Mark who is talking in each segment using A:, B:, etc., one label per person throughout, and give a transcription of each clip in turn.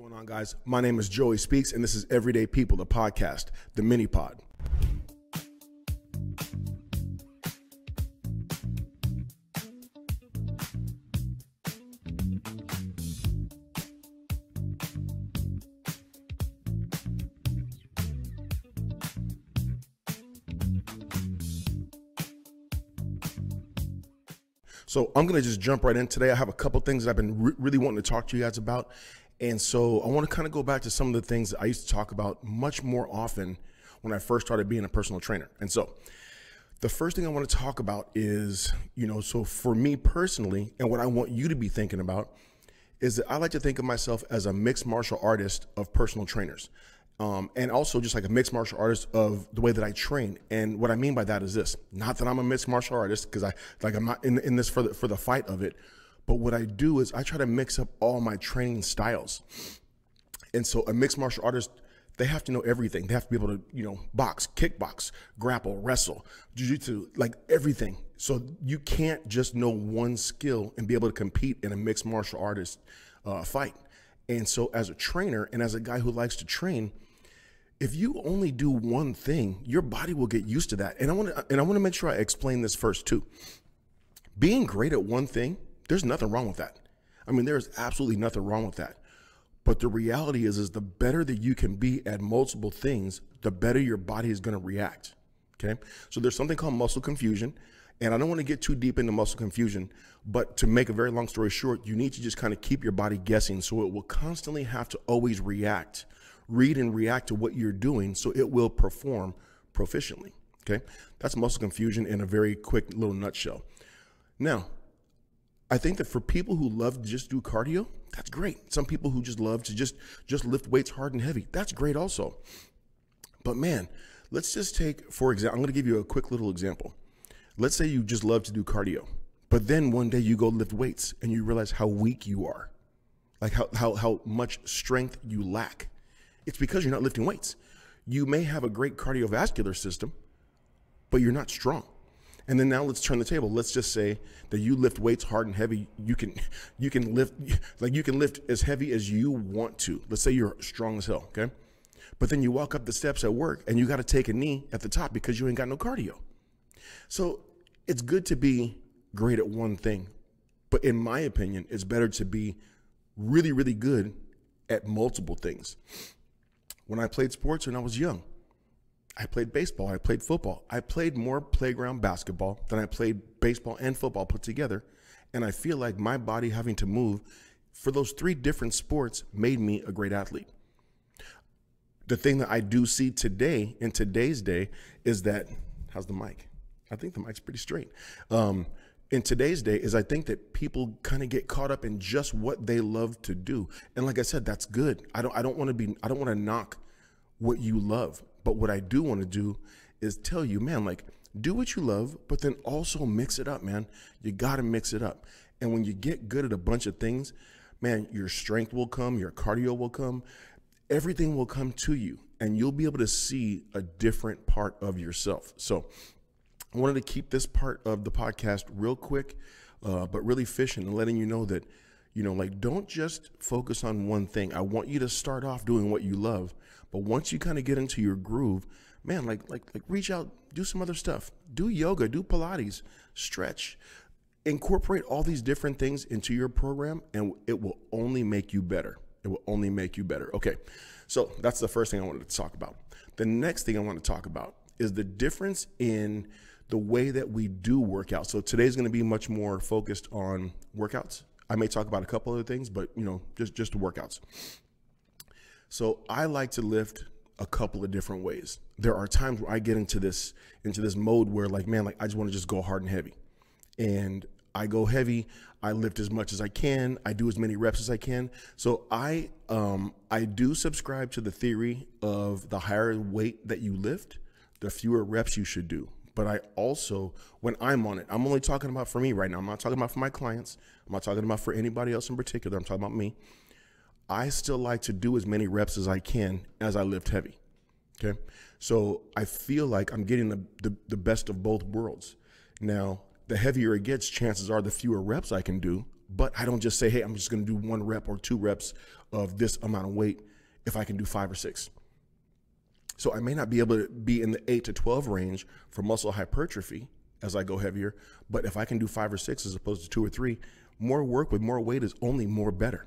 A: going on, guys? My name is Joey Speaks, and this is Everyday People, the podcast, the mini pod. So I'm gonna just jump right in today. I have a couple things that I've been re- really wanting to talk to you guys about, and so I want to kind of go back to some of the things that I used to talk about much more often when I first started being a personal trainer. And so the first thing I want to talk about is, you know, so for me personally, and what I want you to be thinking about is that I like to think of myself as a mixed martial artist of personal trainers. Um, and also just like a mixed martial artist of the way that I train. And what I mean by that is this: not that I'm a mixed martial artist because I like I'm not in, in this for the for the fight of it, but what I do is I try to mix up all my training styles. And so a mixed martial artist, they have to know everything. They have to be able to, you know, box, kickbox, grapple, wrestle, jiu-jitsu, like everything. So you can't just know one skill and be able to compete in a mixed martial artist uh, fight. And so as a trainer and as a guy who likes to train, if you only do one thing, your body will get used to that. And I want to and I want to make sure I explain this first too. Being great at one thing, there's nothing wrong with that. I mean, there's absolutely nothing wrong with that. But the reality is is the better that you can be at multiple things, the better your body is going to react. Okay? So there's something called muscle confusion. And I don't want to get too deep into muscle confusion, but to make a very long story short, you need to just kind of keep your body guessing so it will constantly have to always react read and react to what you're doing so it will perform proficiently. Okay. That's muscle confusion in a very quick little nutshell. Now, I think that for people who love to just do cardio, that's great. Some people who just love to just just lift weights hard and heavy, that's great also. But man, let's just take for example, I'm going to give you a quick little example. Let's say you just love to do cardio, but then one day you go lift weights and you realize how weak you are. Like how how how much strength you lack. It's because you're not lifting weights. You may have a great cardiovascular system, but you're not strong. And then now let's turn the table. Let's just say that you lift weights hard and heavy. You can you can lift like you can lift as heavy as you want to. Let's say you're strong as hell, okay? But then you walk up the steps at work and you got to take a knee at the top because you ain't got no cardio. So it's good to be great at one thing, but in my opinion, it's better to be really, really good at multiple things when I played sports when I was young. I played baseball, I played football. I played more playground basketball than I played baseball and football put together. And I feel like my body having to move for those three different sports made me a great athlete. The thing that I do see today, in today's day, is that, how's the mic? I think the mic's pretty straight. Um, in today's day is I think that people kind of get caught up in just what they love to do. And like I said, that's good. I don't I don't want to be I don't want to knock what you love. But what I do want to do is tell you, man, like do what you love, but then also mix it up, man. You got to mix it up. And when you get good at a bunch of things, man, your strength will come, your cardio will come, everything will come to you and you'll be able to see a different part of yourself. So, I wanted to keep this part of the podcast real quick, uh, but really fishing and letting you know that, you know, like don't just focus on one thing. I want you to start off doing what you love, but once you kind of get into your groove, man, like like like reach out, do some other stuff, do yoga, do Pilates, stretch, incorporate all these different things into your program, and it will only make you better. It will only make you better. Okay, so that's the first thing I wanted to talk about. The next thing I want to talk about is the difference in the way that we do workouts. So today's going to be much more focused on workouts. I may talk about a couple other things, but you know, just just workouts. So I like to lift a couple of different ways. There are times where I get into this into this mode where like man, like I just want to just go hard and heavy. And I go heavy, I lift as much as I can, I do as many reps as I can. So I um I do subscribe to the theory of the higher weight that you lift, the fewer reps you should do but I also, when I'm on it, I'm only talking about for me right now. I'm not talking about for my clients. I'm not talking about for anybody else in particular. I'm talking about me. I still like to do as many reps as I can as I lift heavy. Okay. So I feel like I'm getting the, the, the best of both worlds. Now, the heavier it gets, chances are the fewer reps I can do, But I don't just say, hey, I'm just going to do one rep or two reps of this amount of weight if I can do five or six. So I may not be able to be in the eight to 12 range for muscle hypertrophy as I go heavier, but if I can do five or six as opposed to two or three, more work with more weight is only more better.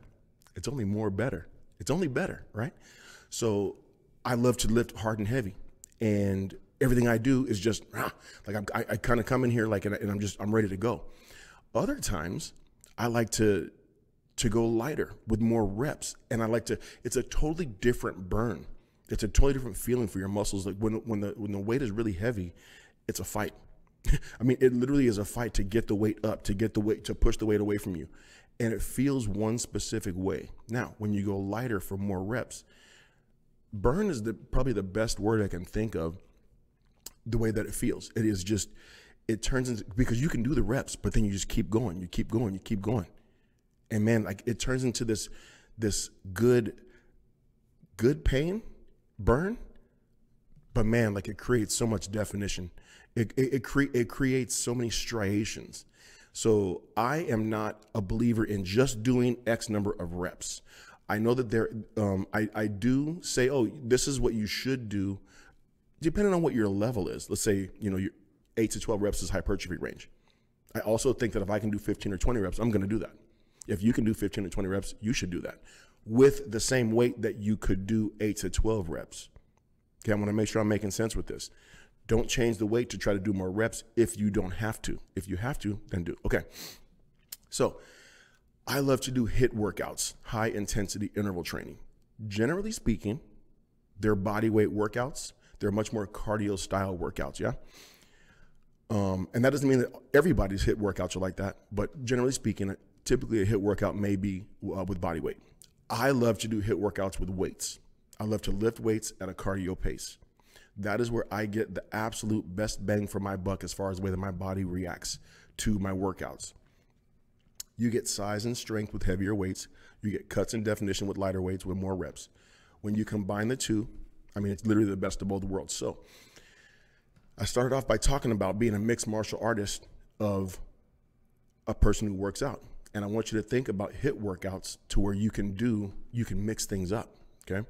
A: It's only more better. It's only better, right? So I love to lift hard and heavy, and everything I do is just like I'm, i I, kind of come in here like and, and I'm just I'm ready to go. Other times I like to to go lighter with more reps, and I like to. It's a totally different burn. It's a totally different feeling for your muscles. Like when when the when the weight is really heavy, it's a fight. I mean, it literally is a fight to get the weight up, to get the weight, to push the weight away from you. And it feels one specific way. Now, when you go lighter for more reps, burn is the probably the best word I can think of the way that it feels. It is just it turns into because you can do the reps, but then you just keep going, you keep going, you keep going. And man, like it turns into this this good good pain burn, but man, like it creates so much definition. It it, it, cre- it creates so many striations. So I am not a believer in just doing X number of reps. I know that there, um, I, I do say, oh, this is what you should do, depending on what your level is. Let's say, you know, your eight to 12 reps is hypertrophy range. I also think that if I can do 15 or 20 reps, I'm going to do that. If you can do 15 or 20 reps, you should do that with the same weight that you could do eight to 12 reps. Okay, I want to make sure I'm making sense with this. Don't change the weight to try to do more reps if you don't have to. If you have to, then do. Okay. So I love to do HIIT workouts, high intensity interval training. Generally speaking, they're body weight workouts. They're much more cardio style workouts, yeah? Um, and that doesn't mean that everybody's HIIT workouts are like that, but generally speaking, typically a HIIT workout may be uh, with body weight. I love to do HIIT workouts with weights. I love to lift weights at a cardio pace. That is where I get the absolute best bang for my buck as far as the way that my body reacts to my workouts. You get size and strength with heavier weights. You get cuts and definition with lighter weights with more reps. When you combine the two, I mean, it's literally the best of both worlds. So I started off by talking about being a mixed martial artist of a person who works out. And I want you to think about HIIT workouts to where you can do, you can mix things up. Okay.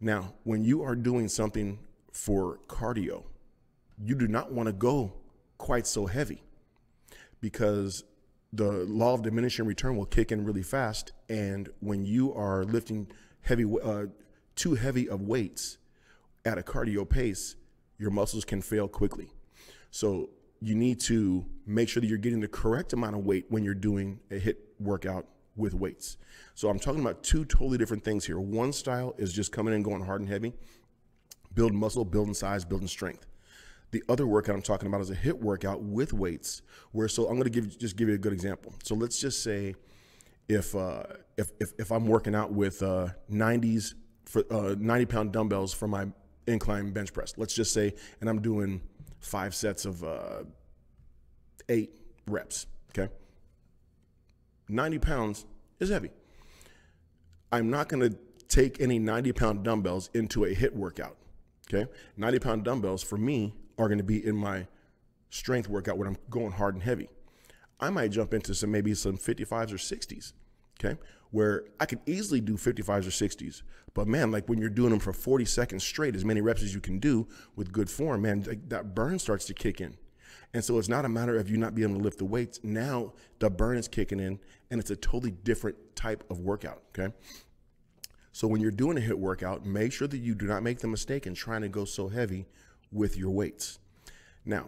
A: Now, when you are doing something for cardio, you do not want to go quite so heavy because the law of diminishing return will kick in really fast. And when you are lifting heavy, uh, too heavy of weights at a cardio pace, your muscles can fail quickly. So you need to make sure that you're getting the correct amount of weight when you're doing a HIIT workout with weights. So I'm talking about two totally different things here. One style is just coming in, going hard and heavy, building muscle, building size, building strength. The other workout I'm talking about is a HIIT workout with weights. Where so I'm going to give just give you a good example. So let's just say if uh, if, if, if I'm working out with uh, 90s for uh, 90 pound dumbbells for my incline bench press. Let's just say, and I'm doing five sets of uh, eight reps. Okay, 90 pounds is heavy. I'm not going to take any 90 pound dumbbells into a HIIT workout. Okay, 90 pound dumbbells for me are going to be in my strength workout when I'm going hard and heavy. I might jump into some maybe some 55s or 60s, okay, where I could easily do 55s or 60s. But man, like when you're doing them for 40 seconds straight, as many reps as you can do with good form, man, that burn starts to kick in. And so it's not a matter of you not being able to lift the weights. Now the burn is kicking in, and it's a totally different type of workout, okay? So when you're doing a HIIT workout, make sure that you do not make the mistake in trying to go so heavy with your weights. Now,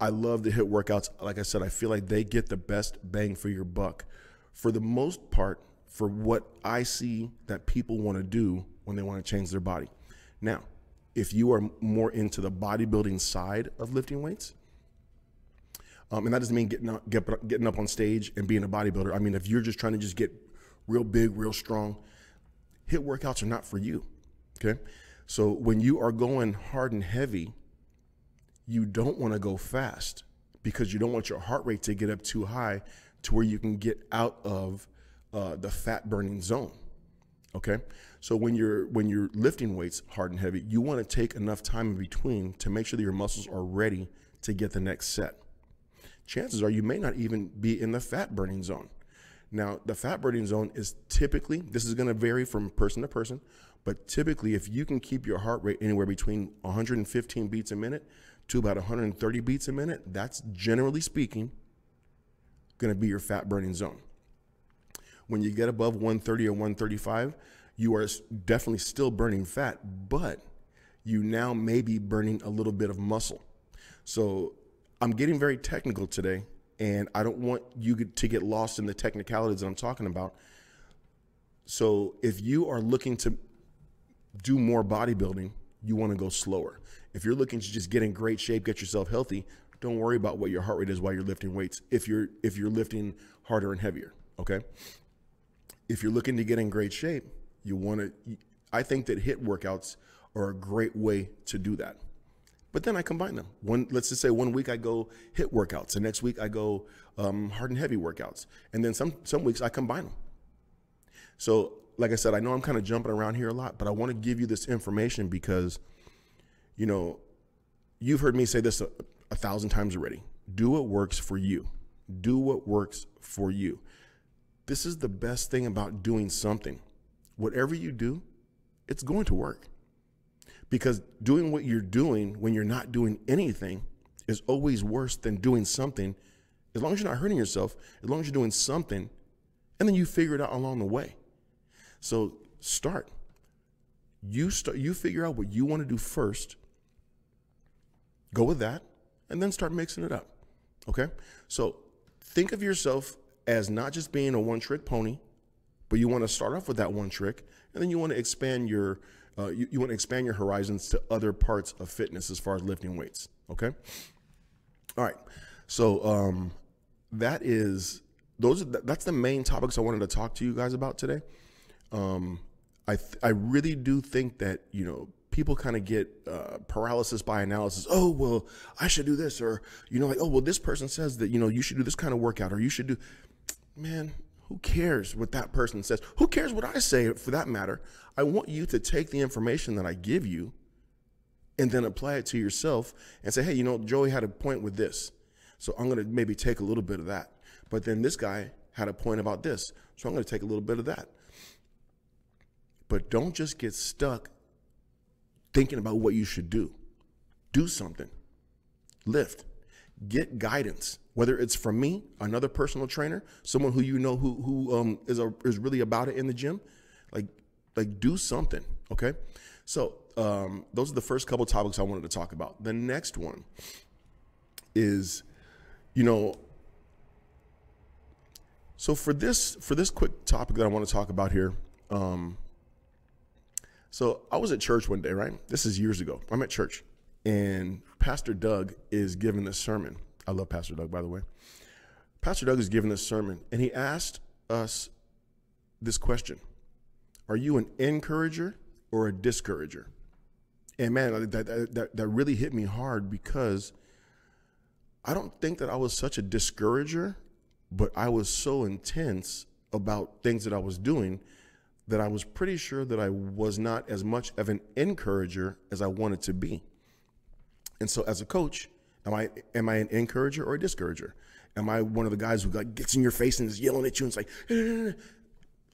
A: I love the HIIT workouts. Like I said, I feel like they get the best bang for your buck. For the most part, for what I see that people want to do when they want to change their body. Now, if you are more into the bodybuilding side of lifting weights, um, and that doesn't mean getting up, get, getting up on stage and being a bodybuilder. I mean, if you're just trying to just get real big, real strong, HIIT workouts are not for you. Okay. So when you are going hard and heavy, you don't want to go fast because you don't want your heart rate to get up too high to where you can get out of uh, the fat burning zone. Okay, so when you're when you're lifting weights hard and heavy, you want to take enough time in between to make sure that your muscles are ready to get the next set. Chances are you may not even be in the fat burning zone. Now, the fat burning zone is typically, this is going to vary from person to person, but typically, if you can keep your heart rate anywhere between 115 beats a minute to about 130 beats a minute, that's generally speaking going to be your fat burning zone. When you get above 130 or 135, you are definitely still burning fat, but you now may be burning a little bit of muscle. So I'm getting very technical today, and I don't want you to get lost in the technicalities that I'm talking about. So if you are looking to do more bodybuilding, you want to go slower. If you're looking to just get in great shape, get yourself healthy, don't worry about what your heart rate is while you're lifting weights. If you're if you're lifting harder and heavier, okay? If you're looking to get in great shape, you want to I think that HIIT workouts are a great way to do that. But then I combine them. One, let's just say one week I go HIIT workouts, and next week I go um, hard and heavy workouts, and then some some weeks I combine them. So, like I said, I know I'm kind of jumping around here a lot, but I want to give you this information because, you know, you've heard me say this a, a thousand times already. Do what works for you. Do what works for you. This is the best thing about doing something. Whatever you do, it's going to work. Because doing what you're doing when you're not doing anything is always worse than doing something. As long as you're not hurting yourself, as long as you're doing something, and then you figure it out along the way. So start. You start. You figure out what you want to do first. Go with that, and then start mixing it up. Okay. So think of yourself as not just being a one-trick pony, but you want to start off with that one trick, and then you want to expand your uh, you, you want to expand your horizons to other parts of fitness as far as lifting weights. Okay. All right. So um, that is those. Are, that's the main topics I wanted to talk to you guys about today. Um, I th- I really do think that you know people kind of get uh, paralysis by analysis. Oh well, I should do this, or you know, like oh well, this person says that you know you should do this kind of workout, or you should do. Man, who cares what that person says? Who cares what I say for that matter? I want you to take the information that I give you and then apply it to yourself and say, hey, you know, Joey had a point with this. So I'm going to maybe take a little bit of that. But then this guy had a point about this. So I'm going to take a little bit of that. But don't just get stuck thinking about what you should do. Do something. Lift. Get guidance whether it's from me, another personal trainer, someone who you know who who um, is a, is really about it in the gym, like like do something. Okay, so um, those are the first couple topics I wanted to talk about. The next one is, you know, so for this for this quick topic that I want to talk about here. Um, so I was at church one day, right? This is years ago. I'm at church, and Pastor Doug is giving this sermon I love Pastor Doug, by the way. Pastor Doug is giving this sermon, and he asked us this question Are you an encourager or a discourager? And man, that, that, that really hit me hard because I don't think that I was such a discourager, but I was so intense about things that I was doing that I was pretty sure that I was not as much of an encourager as I wanted to be. And so, as a coach, Am I am I an encourager or a discourager? Am I one of the guys who like gets in your face and is yelling at you and it's like, eh, eh, eh,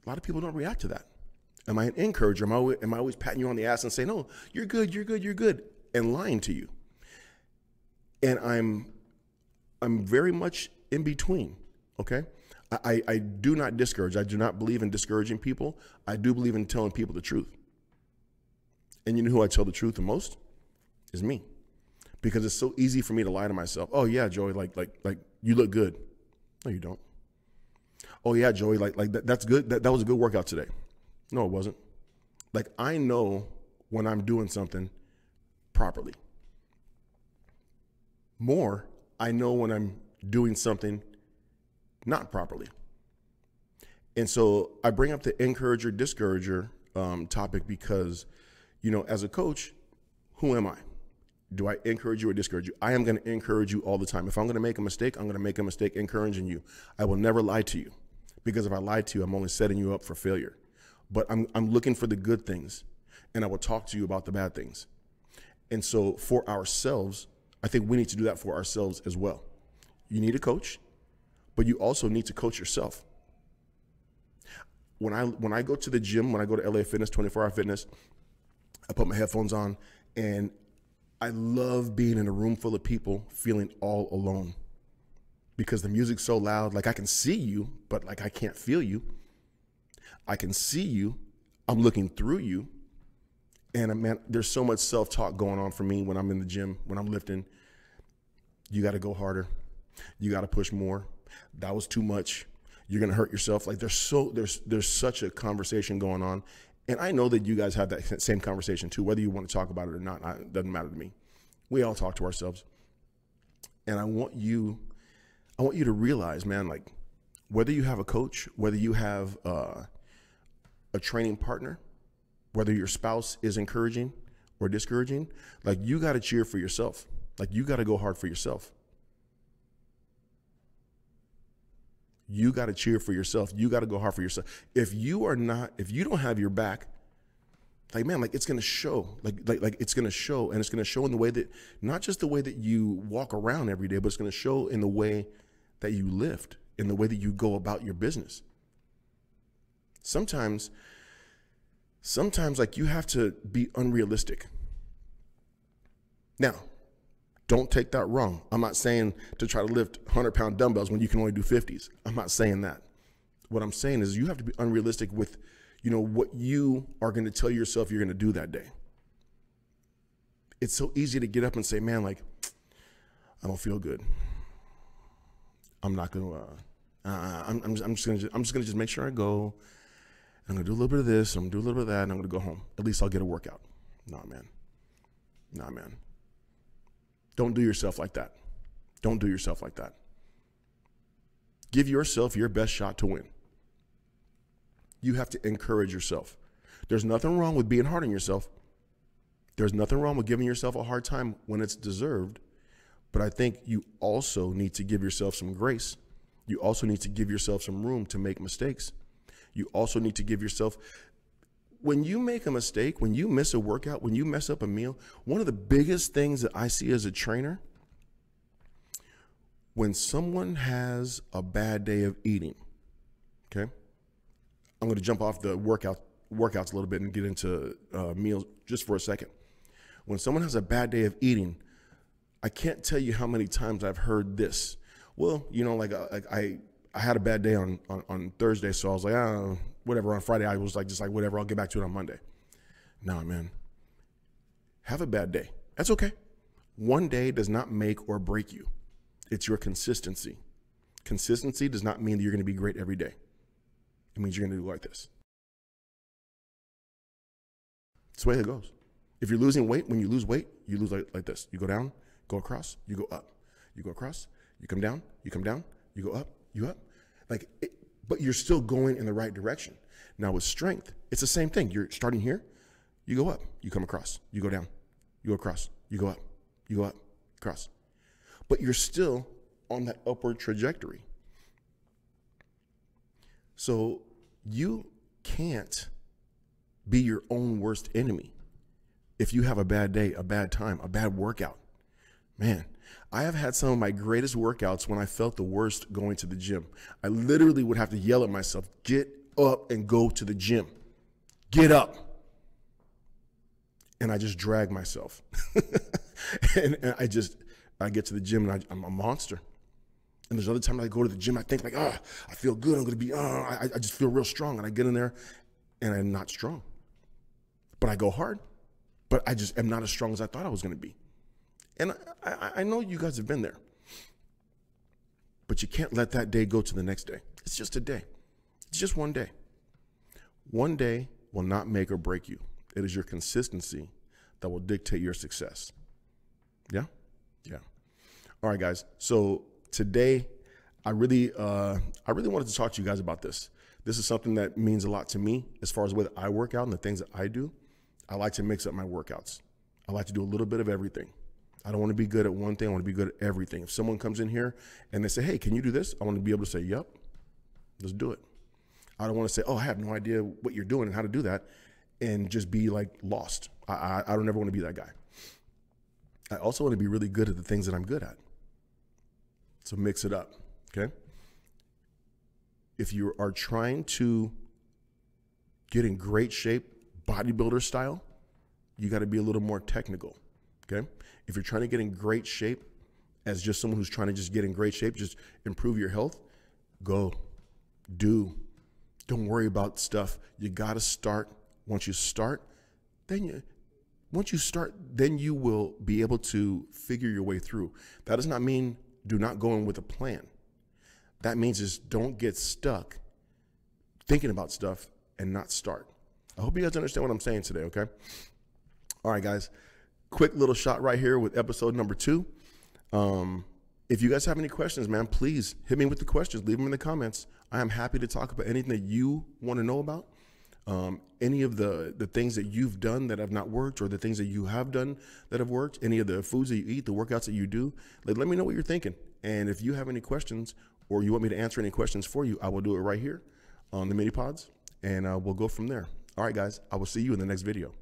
A: a lot of people don't react to that. Am I an encourager? Am I, am I always patting you on the ass and saying, no, you're good, you're good, you're good, and lying to you? And I'm I'm very much in between. Okay. I, I do not discourage. I do not believe in discouraging people. I do believe in telling people the truth. And you know who I tell the truth the most? Is me because it's so easy for me to lie to myself. Oh yeah, Joey, like like like you look good. No, you don't. Oh yeah, Joey, like like that, that's good. That, that was a good workout today. No, it wasn't. Like I know when I'm doing something properly. More, I know when I'm doing something not properly. And so I bring up the encourager discourager um, topic because, you know, as a coach, who am I? Do I encourage you or discourage you? I am going to encourage you all the time. If I'm going to make a mistake, I'm going to make a mistake encouraging you. I will never lie to you because if I lie to you, I'm only setting you up for failure. But I'm, I'm looking for the good things and I will talk to you about the bad things. And so for ourselves, I think we need to do that for ourselves as well. You need a coach, but you also need to coach yourself. when I when I go to the gym, when I go to LA Fitness, 24 Hour Fitness, I put my headphones on and I love being in a room full of people feeling all alone because the music's so loud. Like I can see you, but like I can't feel you. I can see you. I'm looking through you. And uh, man, there's so much self talk going on for me when I'm in the gym, when I'm lifting. You got to go harder. You got to push more. That was too much. You're gonna hurt yourself. Like there's so there's there's such a conversation going on, and I know that you guys have that same conversation too, whether you want to talk about it or not. It doesn't matter to me. We all talk to ourselves. And I want you, I want you to realize, man, like whether you have a coach, whether you have uh, a training partner, whether your spouse is encouraging or discouraging, like you got to cheer for yourself. Like you got to go hard for yourself. You got to cheer for yourself. You got to go hard for yourself. If you are not, if you don't have your back, like man, like it's gonna show, like like like it's gonna show, and it's gonna show in the way that not just the way that you walk around every day, but it's gonna show in the way that you lift, in the way that you go about your business. Sometimes, sometimes like you have to be unrealistic. Now, don't take that wrong. I'm not saying to try to lift 100 pound dumbbells when you can only do 50s. I'm not saying that. What I'm saying is you have to be unrealistic with, you know, what you are going to tell yourself you're going to do that day. It's so easy to get up and say, man, like, I don't feel good. I'm not going to, uh, uh, I'm, I'm, I'm just going to, I'm just going to just make sure I go. I'm going to do a little bit of this. I'm going to do a little bit of that. And I'm going to go home. At least I'll get a workout. Nah, man. Nah, man. Don't do yourself like that. Don't do yourself like that. Give yourself your best shot to win. You have to encourage yourself. There's nothing wrong with being hard on yourself. There's nothing wrong with giving yourself a hard time when it's deserved. But I think you also need to give yourself some grace. You also need to give yourself some room to make mistakes. You also need to give yourself when you make a mistake, when you miss a workout, when you mess up a meal, one of the biggest things that I see as a trainer, when someone has a bad day of eating, okay, I'm going to jump off the workout workouts a little bit and get into uh, meals just for a second. When someone has a bad day of eating, I can't tell you how many times I've heard this. Well, you know, like, uh, like I I had a bad day on, on, on Thursday, so I was like, ah, whatever. On Friday, I was like, just like, whatever, I'll get back to it on Monday. Nah, man. Have a bad day. That's okay. One day does not make or break you, it's your consistency. Consistency does not mean that you're going to be great every day, it means you're going to do like this. It's the way it goes. If you're losing weight, when you lose weight, you lose like, like this. You go down, go across, you go up. You go across, you come down, you come down, you go up, you up. Like, it, but you're still going in the right direction. Now with strength, it's the same thing. You're starting here, you go up, you come across, you go down, you go across, you go up, you go up, across. But you're still on that upward trajectory. So you can't be your own worst enemy if you have a bad day, a bad time, a bad workout. Man, I have had some of my greatest workouts when I felt the worst going to the gym. I literally would have to yell at myself, get up and go to the gym. Get up. And I just drag myself. and, and, I just, I get to the gym and I, am a monster. And there's other times I go to the gym, I think like, oh, I feel good. I'm going to be, oh, I, I just feel real strong. And I get in there and I'm not strong. But I go hard. But I just am not as strong as I thought I was going to be. And I, I know you guys have been there. But you can't let that day go to the next day. It's just a day. It's just one day. One day will not make or break you. It is your consistency that will dictate your success. Yeah? Yeah. All right, guys. So today, I really, uh, I really wanted to talk to you guys about this. This is something that means a lot to me as far as what I work out and the things that I do. I like to mix up my workouts. I like to do a little bit of everything. I don't want to be good at one thing. I want to be good at everything. If someone comes in here and they say, "Hey, can you do this?" I want to be able to say, "Yep, let's do it." I don't want to say, "Oh, I have no idea what you're doing and how to do that," and just be like lost. I, I, I don't ever want to be that guy. I also want to be really good at the things that I'm good at. So mix it up, okay? If you are trying to get in great shape, bodybuilder style, you got to be a little more technical. Okay. If you're trying to get in great shape as just someone who's trying to just get in great shape, just improve your health, go, do. Don't worry about stuff. You got to start. Once you start, then you, once you start, then you will be able to figure your way through. That does not mean do not go in with a plan. That means is don't get stuck thinking about stuff and not start. I hope you guys understand what I'm saying today, okay? All right, guys. Quick little shot right here with episode number two. Um, if you guys have any questions, man, please hit me with the questions. Leave them in the comments. I am happy to talk about anything that you want to know about. Um, any of the the things that you've done that have not worked, or the things that you have done that have worked. Any of the foods that you eat, the workouts that you do. Like, let me know what you're thinking. And if you have any questions, or you want me to answer any questions for you, I will do it right here on the mini pods, and uh, we'll go from there. All right, guys. I will see you in the next video.